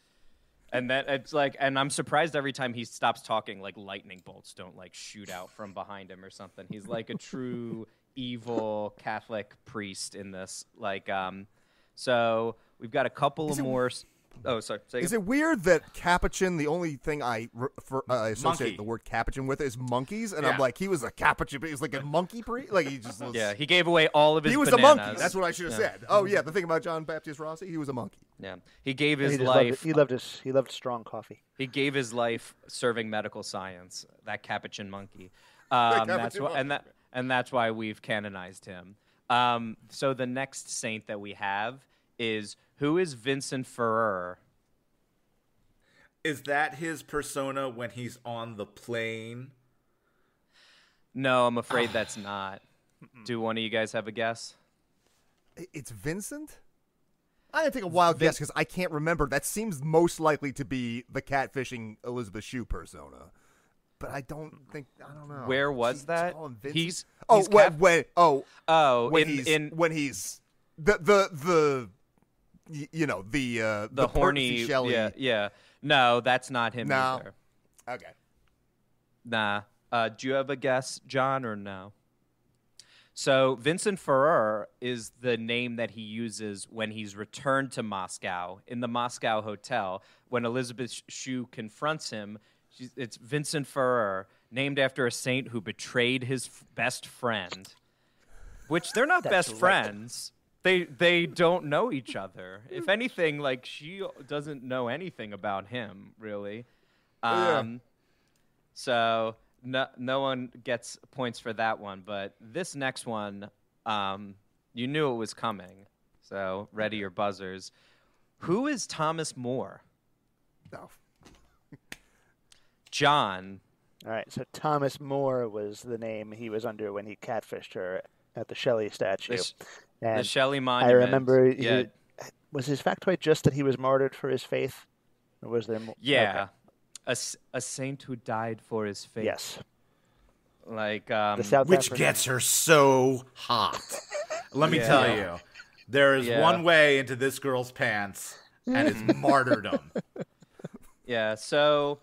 And that it's like, and I'm surprised every time he stops talking, like lightning bolts don't like shoot out from behind him or something. He's like a true evil Catholic priest in this. Like, um, so we've got a couple of more. s- Oh, sorry. say Is it weird that capuchin? The only thing I re- for, uh, associate Monkey. the word capuchin with is monkeys, and I'm like, he was a capuchin, but he was like a monkey priest. Like he just was. Yeah, he gave away all of his. he was bananas. a monkey. That's what I should have said. Oh yeah, the thing about John Baptist Rossi, he was a monkey. Yeah, he gave He his loved life. He loved his. He loved strong coffee. He gave his life serving medical science. That Capuchin monkey. Um, that's Capuchin why, monkey. and that and that's why we've canonized him. Um, so the next saint that we have is who is Vincent Ferrer? Is that his persona when he's on the plane? No, I'm afraid ah. that's not. Do one of you guys have a guess? It's Vincent. I'm gonna take a wild guess because I can't remember. That seems most likely to be the catfishing Elizabeth Shue persona, but I don't think I don't know. Where was She- she that? call Vincent? He's- oh he's when, cap- when oh Oh, when in he's in when he's the the the y- you know the uh, the, Percy horny. Shelley. Yeah, yeah. No, that's not him No. either. Okay. Nah. Uh, do you have a guess, John, or no? So Vincent Ferrer is the name that he uses when he's returned to Moscow in the Moscow hotel. When Elizabeth Shue confronts him, she's, it's Vincent Ferrer, named after a saint who betrayed his f- best friend. Which they're not That's best right. friends. They they don't know each other. If anything, like she doesn't know anything about him really. Um, So no no one gets points for that one. But this next one, um, you knew it was coming. So ready your buzzers. Who is Thomas More? No. John. All right, so Thomas More was the name he was under when he catfished her at the Shelley statue. The, sh- and the Shelley I Monument. remember. he- Yeah. was his factoid just that he was martyred for his faith, or was there more? Yeah. a a saint who died for his faith. Yes. Like um, The South Which African- gets her so hot. Let me Yeah. tell you, there is Yeah. one way into this girl's pants, and it's martyrdom. Yeah, so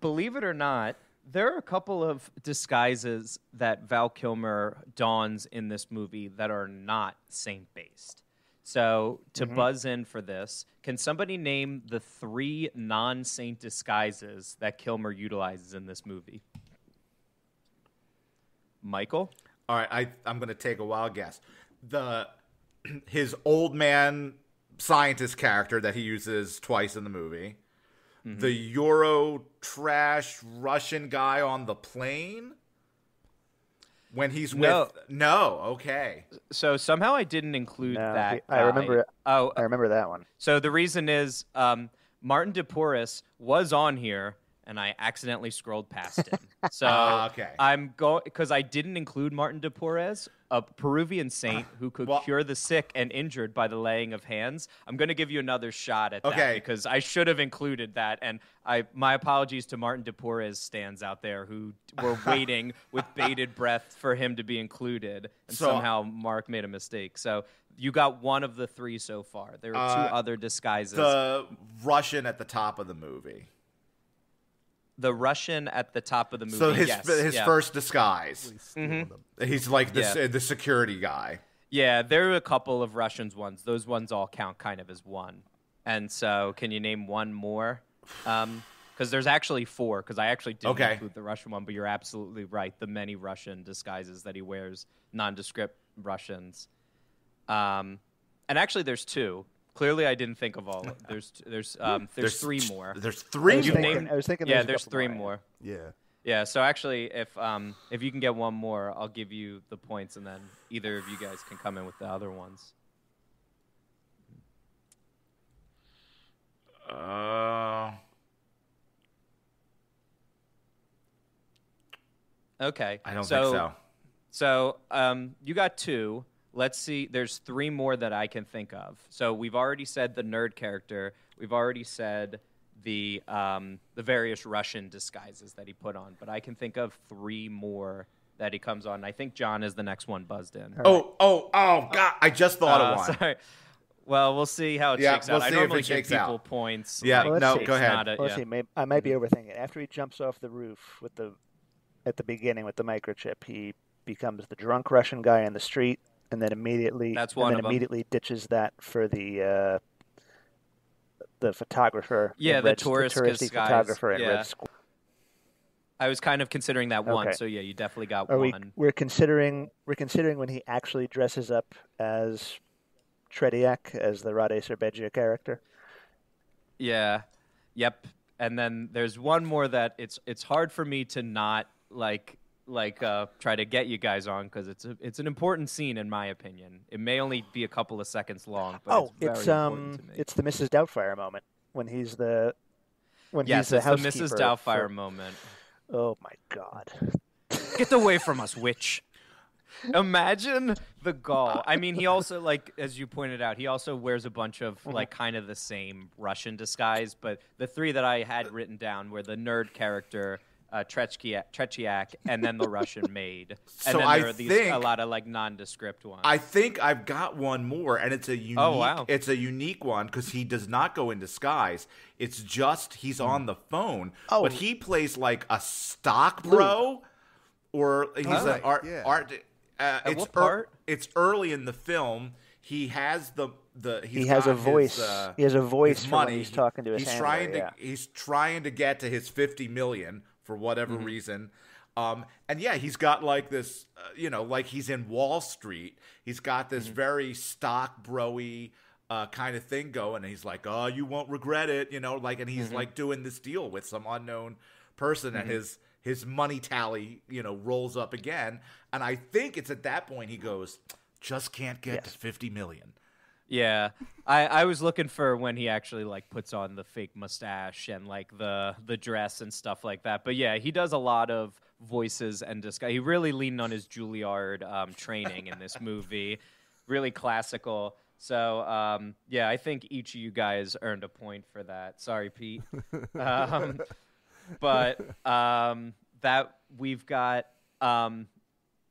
believe it or not, there are a couple of disguises that Val Kilmer dons in this movie that are not saint based. So, to mm-hmm. buzz in for this, can somebody name the three non saint disguises that Kilmer utilizes in this movie? Michael? All right, I, I'm going to take a wild guess. The his old man scientist character that he uses twice in the movie, the Euro trash Russian guy on the plane. When he's No. with no, okay, So, somehow I didn't include No, that. he- I remember- guy. Oh, I remember that one. So the reason is um, Martin DePorres was on here, and I accidentally scrolled past him. So Ah, okay. I'm going because I didn't include Martin DePorres, a Peruvian saint who could Well- cure the sick and injured by the laying of hands. I'm going to give you another shot at that Okay. because I should have included that. And I my apologies to Martin DePorres stands out there who were waiting with bated breath for him to be included, and So- somehow Mark made a mistake. So. You got one of the three so far. There are two Uh, other disguises. the Russian at the top of the movie. The Russian at the top of the movie. So his yes, his yeah. first disguise. Stealing them. He's like the Yeah. the security guy. Yeah, there are a couple of Russians ones. Those ones all count kind of as one. And so, can you name one more? Because there's actually four. Because I actually didn't Okay. include the Russian one, but you're absolutely right. The many Russian disguises that he wears, nondescript Russians. Um, and actually, there's two. Clearly, I didn't think of all. There's there's um, there's, three more. There's I three was more. thinking, named- I was thinking yeah, there's, there's three more. more. Yeah. Yeah, so actually, if um if you can get one more, I'll give you the points, and then either of you guys can come in with the other ones. Uh, Okay. I don't so, think so. So um, you got two. Let's see. There's three more that I can think of. So we've already said the nerd character. We've already said the um, the various Russian disguises that he put on. But I can think of three more that he comes on. I think John is the next one buzzed in. Oh, oh, oh, God! I just thought Uh, of one. Sorry. Well, we'll see how it Yeah, shakes we'll out. I see if normally it give shakes people out. points. Yeah, like, Well, no, see. go ahead. a- Let's yeah. see. Maybe, I might be overthinking it. After he jumps off the roof with the at the beginning with the microchip, he becomes the drunk Russian guy in the street, and then immediately That's and then immediately ditches that for the uh, the photographer. Yeah, the red, tourist touristy disguise. photographer in Yeah. Red Square. I was kind of considering that one. Okay. So yeah, you definitely got Are we? one. We're considering we're considering when he actually dresses up as Tretiak as the Rade Serbedzija character. Yeah. Yep. And then there's one more that it's it's hard for me to not like like uh, try to get you guys on because it's a, it's an important scene in my opinion. It may only be a couple of seconds long, but oh, it's, it's um, to me. it's the Mrs. Doubtfire moment when he's the when yes, he's the it's the. Mrs. Doubtfire for- moment. Oh my god. Get away from us, witch. Imagine the gall. I mean, he also like as you pointed out, he also wears a bunch of Mm-hmm. like kind of the same Russian disguise, but the three that I had written down were the nerd character, uh, Trechkiak, Trechiak, and then the Russian maid. And So then I there are these think- a lot of like nondescript ones. I think I've got one more, and it's a unique. Oh, wow. It's a unique one because he does not go in disguise. It's just he's on the phone, Oh. but he plays like a stock bro, or he's Oh, an art. yeah. art uh, it's what ear- part? it's early in the film. He has the the. He's He has got a voice. His, uh, he has a voice his for when money. he's talking to his he's handler, trying to yeah. he's trying to get to his 50 million for whatever Mm-hmm. reason Um, and yeah, he's got like this, uh, you know, like he's in Wall Street. He's got this very stock broy uh, kind of thing going. And he's like, oh, you won't regret it, you know, like, and he's like doing this deal with some unknown person, and his his money tally, you know, rolls up again. And I think it's at that point he goes, just can't get to Yes. fifty million. Yeah, I, I was looking for when he actually like puts on the fake mustache and like the the dress and stuff like that. But yeah, he does a lot of voices and disguise. He really leaned on his Juilliard um, training in this movie, really classical. So um, yeah, I think each of you guys earned a point for that. Sorry, Pete. Um, but um, that we've got. Um,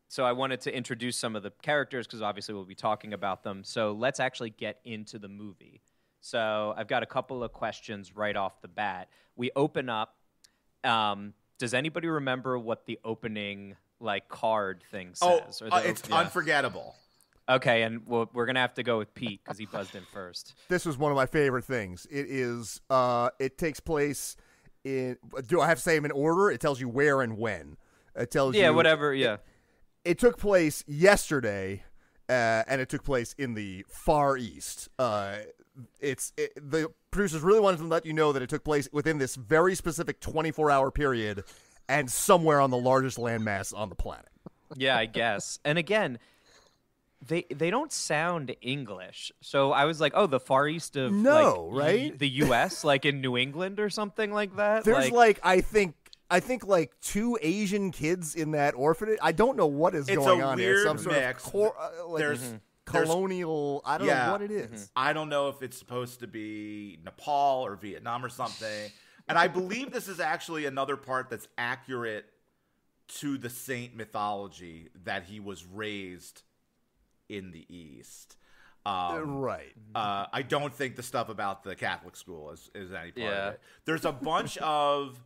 so I wanted to introduce some of the characters because obviously we'll be talking about them. So let's actually get into the movie. So I've got a couple of questions right off the bat. We open up. Um, does anybody remember what the opening like card thing Oh, says? or the uh, op- it's yeah. unforgettable. okay, and we'll, we're gonna have to go with Pete because he buzzed in first. This was one of my favorite things. It is. Uh, it takes place in. Do I have to say them in order? It tells you where and when. It tells you. Yeah, whatever. Yeah. It took place yesterday, uh, and it took place in the Far East. Uh, it's it, the producers really wanted to let you know that it took place within this very specific 24 hour period, and somewhere on the largest landmass on the planet. yeah, I guess. And again, they they don't sound English. So I was like, oh, the far east of No, like, right? y- the U.S., like in New England or something like that. There's like, I think I think like two Asian kids in that orphanage. I don't know what is It's going on here. Some sort mix. of cor- uh, like There's- Mm-hmm. there's- colonial. I don't Yeah. know what it is. I don't know if it's supposed to be Nepal or Vietnam or something. And I believe this is actually another part that's accurate to the saint mythology that he was raised in the East. Um, right. uh, I don't think the stuff about the Catholic school is, is any part Yeah. of it. There's a bunch of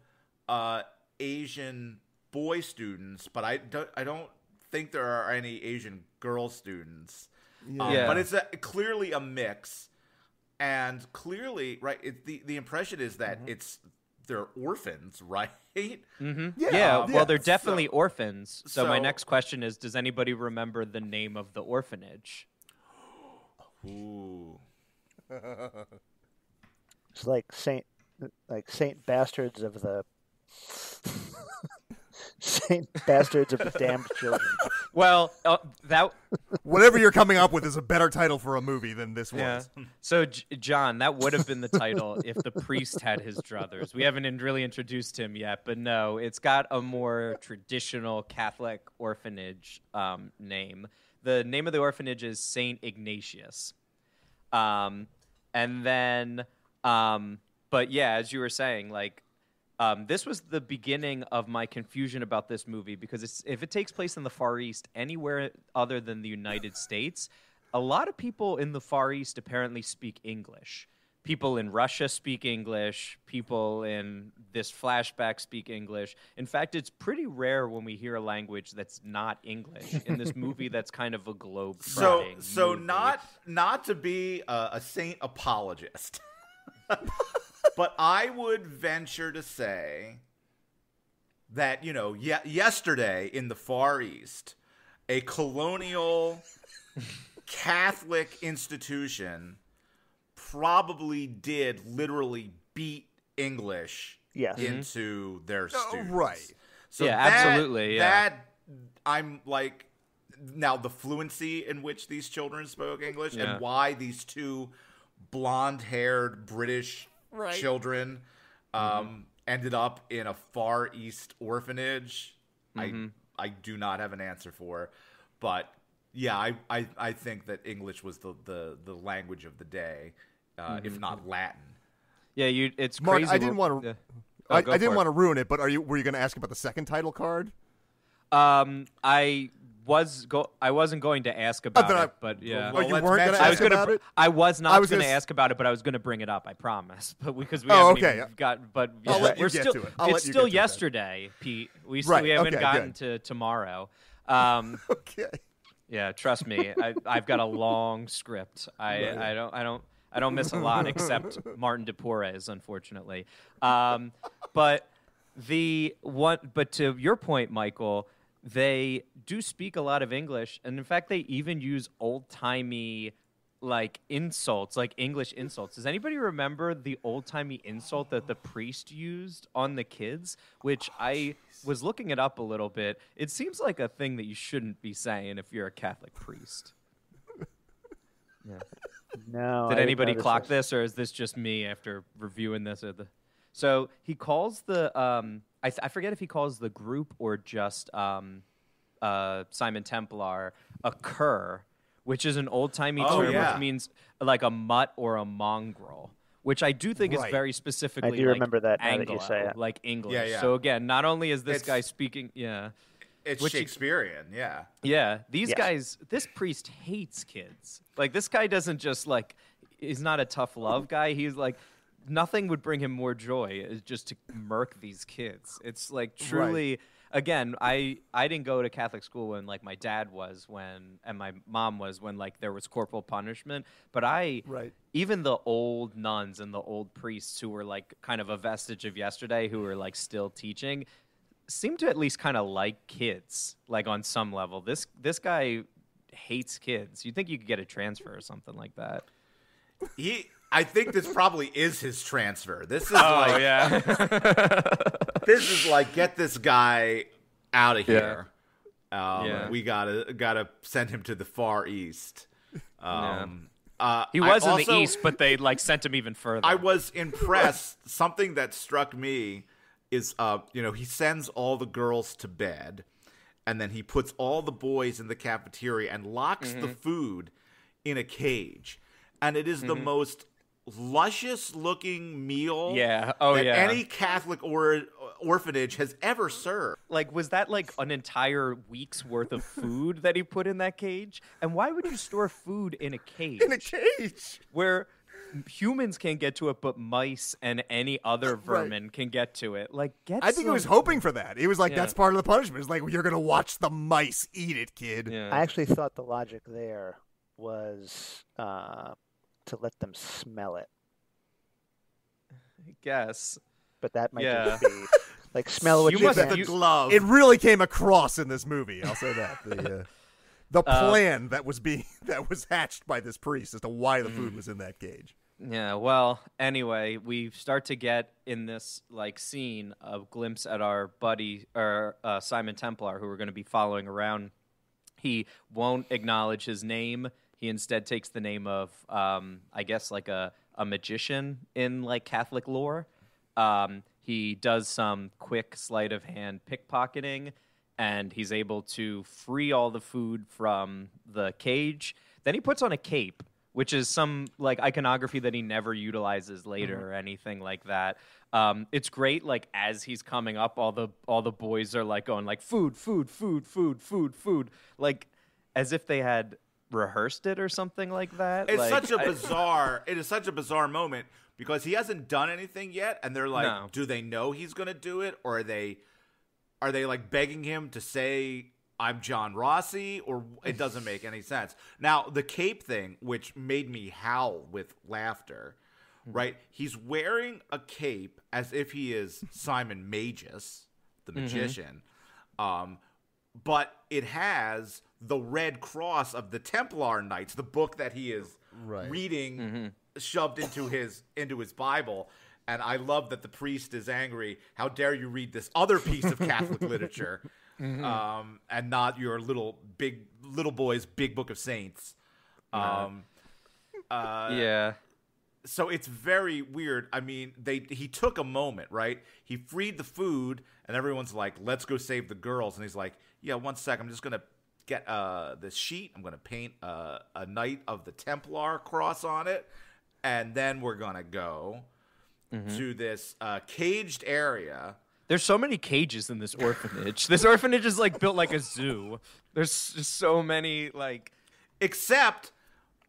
uh, Asian boy students, but I don't, I don't think there are any Asian girl students. Um, Yeah. But it's a, clearly a mix, and clearly, right? It, the the impression is that Mm-hmm. it's they're orphans, right? Yeah, Yeah, well, they're yeah, definitely orphans. So, my next question is Does anybody remember the name of the orphanage? Ooh. It's like Saint, like Saint Bastards of the Saint Bastards of the Damned Children. Well, uh, that. Whatever you're coming up with is a better title for a movie than this Yeah. was. So, J- John, that would have been the title if the priest had his druthers. We haven't in- really introduced him yet, but no, it's got a more traditional Catholic orphanage um, name. The name of the orphanage is Saint Ignatius. Um, and then, um, but yeah, as you were saying, like, um, this was the beginning of my confusion about this movie because it's, if it takes place in the Far East, anywhere other than the United States, a lot of people in the Far East apparently speak English. People in Russia speak English. People in this flashback speak English. In fact, it's pretty rare when we hear a language that's not English in this movie. That's kind of a globe. So so not not to be a, a saint apologist, but I would venture to say that you know ye- yesterday in the Far East, a colonial Catholic institution probably did literally beat English Yes. Mm-hmm. into their oh, students. right. So Yeah, that- absolutely, yeah. That I'm like now the fluency in which these children spoke English Yeah. and why these two blonde-haired British children Mm-hmm. um, ended up in a far east orphanage. Mm-hmm. I I do not have an answer for, but yeah, I, I, I think that English was the, the, the language of the day, uh, if Mm-hmm. not Latin. yeah, you. It's Mark, crazy. I didn't want to. yeah. Oh, I, I didn't for it. want to ruin it, but are you? Were you going to ask about the second title card? Um, I was go. I wasn't going to ask about then I- it, but yeah. Oh, you weren't going to mention- I ask was gonna. about br- it? I was not I was going gonna s- ask about it, but I was going to bring it up. I promise. But because we Oh, haven't okay. even got. But I'll yeah, let you we're get still. to it. I'll it's still get to it yesterday, Pete. We still Right, we haven't okay, gotten good. to tomorrow. Um, Okay. yeah, trust me. I, I've got a long script. I, I don't. I don't. I don't miss a lot except Martin DePorres, unfortunately. Um, but The one, but to your point, Michael, they do speak a lot of English, and in fact, they even use old timey like insults, like English insults. Does anybody remember the old timey insult that the priest used on the kids? Which I was looking it up a little bit. It seems like a thing that you shouldn't be saying if you're a Catholic priest. No. Did I anybody clock this, or is this just me after reviewing this? Or the so he calls the um, I, th- I forget if he calls the group or just um, uh, Simon Templar a cur, which is an old timey Oh, term yeah. which means like a mutt or a mongrel. Which I do think is very specifically. do like, remember that now that you Anglo, say it. like English. Yeah, yeah. So again, not only is this It's- guy speaking, yeah, It's Which you- Shakespearean, yeah. yeah, these Yes. guys, this priest hates kids. Like this guy doesn't just like he's not a tough love guy. He's like nothing would bring him more joy is just to murk these kids. It's like truly again, I I didn't go to Catholic school when like my dad was when and my mom was when like there was corporal punishment, but I Right. even the old nuns and the old priests who were like kind of a vestige of yesterday who were like still teaching seem to at least kind of like kids like on some level this this guy hates kids you'd think you could get a transfer or something like that He, I think this probably is his transfer. This is Oh, like yeah this is like get this guy out of here. Um, Yeah. We gotta gotta send him to the far east. Um, uh, he I was in also- the east but they like sent him even further I was impressed. Something that struck me is, uh, you know, he sends all the girls to bed, and then he puts all the boys in the cafeteria and locks Mm-hmm. the food in a cage, and it is the Mm-hmm. most luscious looking meal Yeah. Oh, that yeah. any Catholic or orphanage has ever served. like was that like an entire week's worth of food that he put in that cage and why would you store food in a cage In a cage. where humans can't get to it but mice and any other vermin can get to it like get I think he was hoping for that. He was like, Yeah. "That's part of the punishment." It's like you're gonna watch the mice eat it, kid. yeah. I actually thought the logic there was uh, to let them smell it, I guess but that might Yeah. just be like smell what You you, must- can. the glove. It really came across in this movie. I'll say that the uh, the Uh, plan that was being that was hatched by this priest as to why the Mm. food was in that cage. Yeah, well, anyway, we start to get in this like scene a glimpse at our buddy or uh, Simon Templar, who we're going to be following around. He won't acknowledge his name. He instead takes the name of, um, I guess, like a a magician in like Catholic lore. Um, he does some quick sleight of hand pickpocketing, and he's able to free all the food from the cage. Then he puts on a cape, which is some like iconography that he never utilizes later or anything like that. Um, it's great. Like as he's coming up, all the all the boys are like going like food, food, food, food, food, food, like as if they had rehearsed it or something like that. It's Like, such a bizarre. it is such a bizarre moment because he hasn't done anything yet, and they're like, No. do they know he's going to do it, or are they, are they like begging him to say I'm John Rossi, or it doesn't make any sense. Now the cape thing, which made me howl with laughter, Hmm. right? He's wearing a cape as if he is Simon Magus, the Mm-hmm. magician. Um, but it has the red cross of the Templar Knights, the book that he is Right. reading Mm-hmm. shoved into his into his Bible. And I love that the priest is angry. How dare you read this other piece of Catholic literature, Mm-hmm. um, and not your little big little boy's big book of saints? Um, uh, yeah. so it's very weird. I mean, they he took a moment, right? He freed the food, and everyone's like, "Let's go save the girls." And he's like, "Yeah, one sec. I'm just gonna get uh this sheet. I'm gonna paint uh, a Knight of the Templar cross on it, and then we're gonna go to this uh, caged area." There's so many cages in this orphanage. this orphanage is like built like a zoo. There's just so many like Except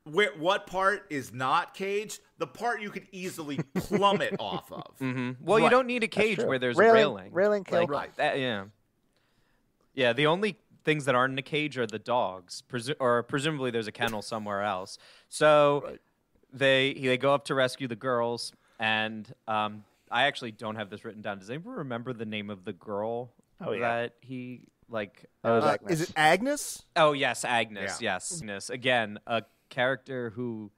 where what part is not caged? The part you could easily plummet off of. well, you don't need a cage where there's Railing- railing. railing kill like, Right. that- yeah. Yeah, the only things that aren't in a cage are the dogs, presu- or presumably there's a kennel somewhere else. So they they go up to rescue the girls, and um, I actually don't have this written down. Does anyone remember the name of the girl Oh, yeah. that he like? Uh, Uh, is it Agnes? Oh yes, Agnes. Yeah. Yes, Agnes. Again, a character who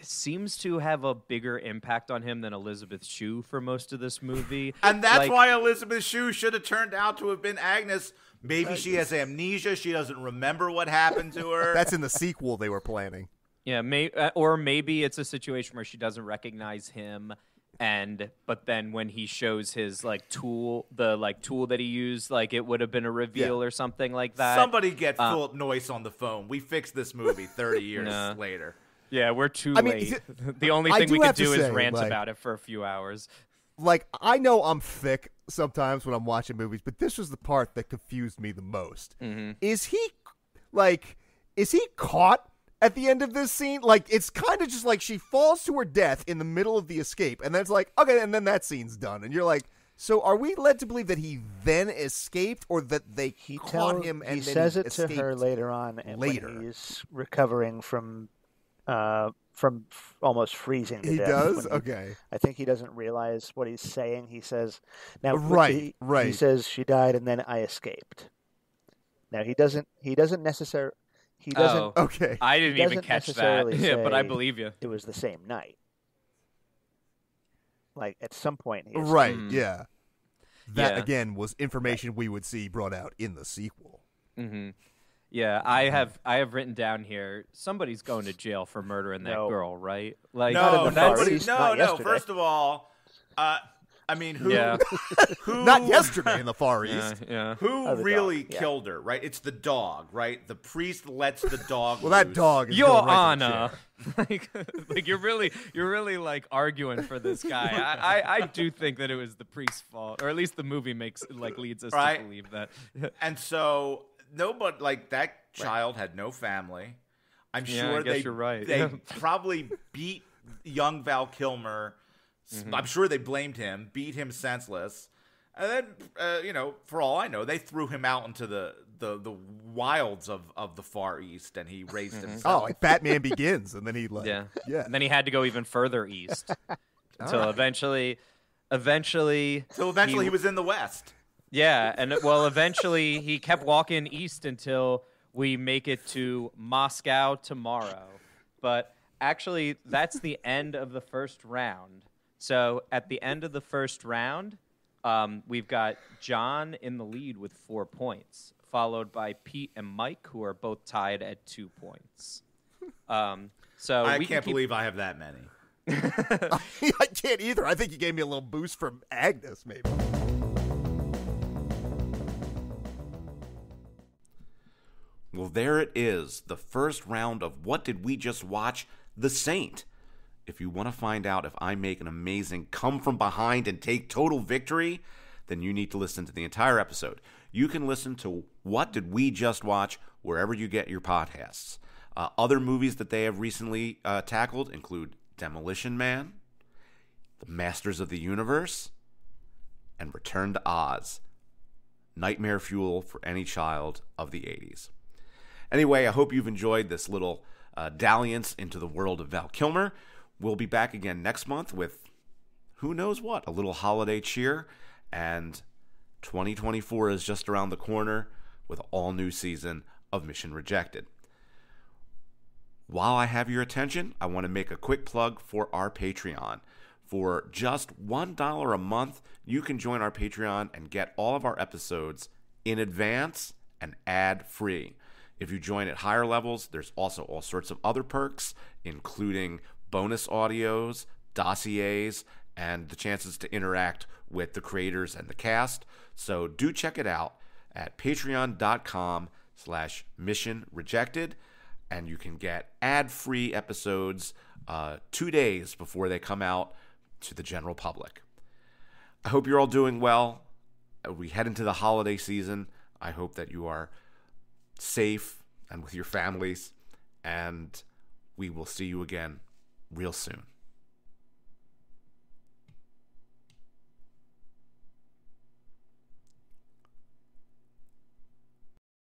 seems to have a bigger impact on him than Elizabeth Shue for most of this movie. And that's Like, why Elizabeth Shue should have turned out to have been Agnes. Maybe she has amnesia. She doesn't remember what happened to her. That's in the sequel they were planning. Yeah, may, uh, or maybe it's a situation where she doesn't recognize him, and but then when he shows his like tool, the like tool that he used, like it would have been a reveal or something like that. Somebody get Philip Noyce on the phone. We fixed this movie 30 years Nah. later. Yeah, we're too I mean, late. is it- the only thing we could have to do is rant like- about it for a few hours. Like I know I'm thick sometimes when I'm watching movies, but this was the part that confused me the most. Mm-hmm. Is he like is he caught at the end of this scene? Like it's kind of just like she falls to her death in the middle of the escape, and then it's like okay, and then that scene's done, and you're like. So are we led to believe that he then escaped, or that they He caught tell, him and he then says he it to her later on and later. when he's recovering from uh, from f- almost freezing to He death. does. when he- Okay. I think he doesn't realize what he's saying. He says, "Now, what Right, He, He says she died, and then I escaped. Now he doesn't. He doesn't necessarily. He doesn't. Oh. Okay. I didn't even catch that. necessarily Yeah, but I believe you. It was the same night. Like at some point, he. Right. Mm. Yeah. That Yeah. again was information we would see brought out in the sequel. hmm Yeah, I have I have written down here. Somebody's going to jail for murdering that No. girl, right? Like Not in No, the that's- nobody, East, no, not no. yesterday. First of all, uh, I mean, who, Yeah. who, Not yesterday in the Far East. yeah. Who Oh, really dog, yeah. killed her? Right? It's the dog, right? The priest lets the dog. Well, that loose. dog is Your going right to the Honor, chair. like, like you're really, you're really like arguing for this guy. I, I, I do think that it was the priest's fault, or at least the movie makes like leads us Right. to believe that. And so nobody like that child had no family. I'm Yeah, I sure guess they you're right. they probably beat young Val Kilmer. Mm-hmm. I'm sure they blamed him, beat him senseless. And then, uh, you know, for all I know, they threw him out into the, the, the wilds of, of the Far East, and he raised Mm-hmm. himself. Oh, like Batman Begins, and then he like Yeah. yeah. And then he had to go even further east until eventually, eventually, so eventually, he- he was in the West. Yeah, and well, eventually he kept walking east until we make it to Moscow tomorrow. But actually, that's the end of the first round. So at the end of the first round, um, we've got John in the lead with four points, followed by Pete and Mike, who are both tied at two points. Um, so I we can can't keep- believe I have that many. I can't either. I think you gave me a little boost from Agnes, maybe. Well, there it is, the first round of What Did We Just Watch? The Saint. If you want to find out if I make an amazing come from behind and take total victory, then you need to listen to the entire episode. You can listen to What Did We Just Watch wherever you get your podcasts. Uh, other movies that they have recently uh, tackled include Demolition Man, The Masters of the Universe, and Return to Oz. Nightmare fuel for any child of the 80s. Anyway, I hope you've enjoyed this little uh, dalliance into the world of Val Kilmer. We'll be back again next month with who knows what, a little holiday cheer. And 2024 is just around the corner with all new season of Mission Rejected. While I have your attention, I want to make a quick plug for our Patreon. For just $1 a month, you can join our Patreon and get all of our episodes in advance and ad free. If you join at higher levels, there's also all sorts of other perks, including bonus audios, dossiers, and the chances to interact with the creators and the cast. So do check it out at patreon.com slash mission rejected and you can get ad-free episodes uh, two days before they come out to the general public. I hope you're all doing well. We head into the holiday season. I hope that you are safe and with your families, and we will see you again real soon.